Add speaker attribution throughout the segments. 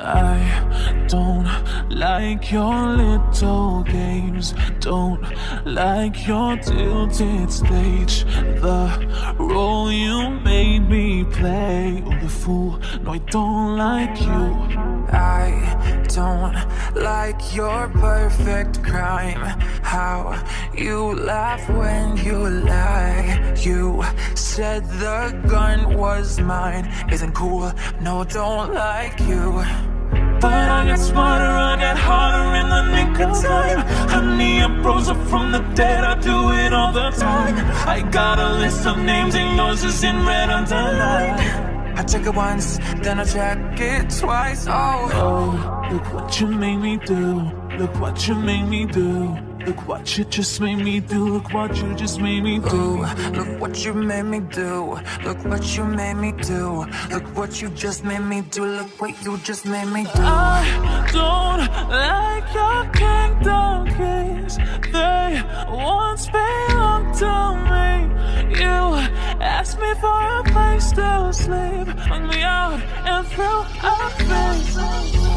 Speaker 1: I don't like your little games. Don't like your tilted stage. The role you made me play. Oh, the fool. No, I don't like you.
Speaker 2: I don't like your perfect crime. How you laugh when you lie. You said the gun was mine. Isn't cool. No, don't like you.
Speaker 1: But I got smarter, I got harder in the nick of time. Honey, I rose up from the dead, I do it all the time. I got a list of names and yours is in red underlined.
Speaker 2: I check it once, then I check it twice. Oh,
Speaker 1: Oh, look what you made me do. Look what you made me do. Look what you just made me do. Look what you just made me do.
Speaker 2: Ooh, look what you made me do. Look what you made me do. Look what you just made me do. Look what you just made me do.
Speaker 1: I don't like your kingdom keys. They once belonged to for a place to sleep. Hung me out and threw a fit.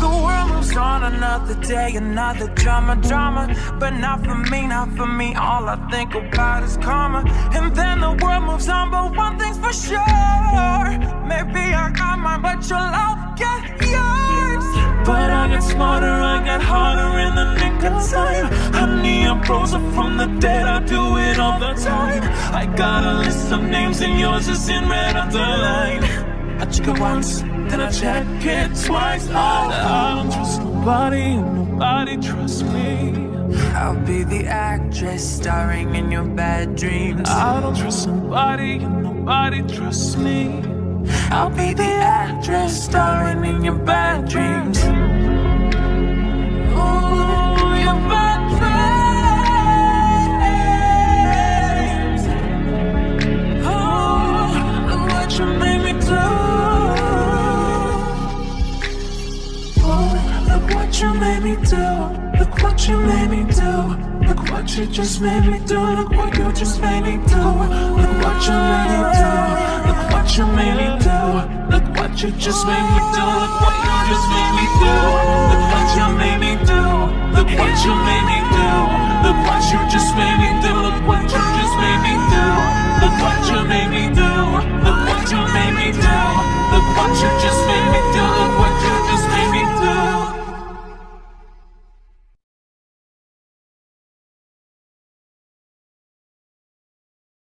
Speaker 2: The world moves on another day, another drama, drama. But not for me, not for me. All I think about is karma. And then the world moves on, but one thing's for sure. Maybe I got mine, but you'll all get yours.
Speaker 1: But I got smarter, I got harder in the nick of time. Honey, I rose up from the dead, I do it all the time. I got a list of names and yours is in red underlined. I check it once, then I check it twice. Oh, I don't trust nobody, and nobody trusts me.
Speaker 2: I'll be the actress starring in your bad dreams.
Speaker 1: I don't trust nobody, and nobody trusts me.
Speaker 2: I'll be the actress starring in your bad dreams. What you made me do.
Speaker 1: Look what you made me do. Look what you just made me do. Look what you just made me do. Look what you made me do. Look what you made me do. Look what you just made me do.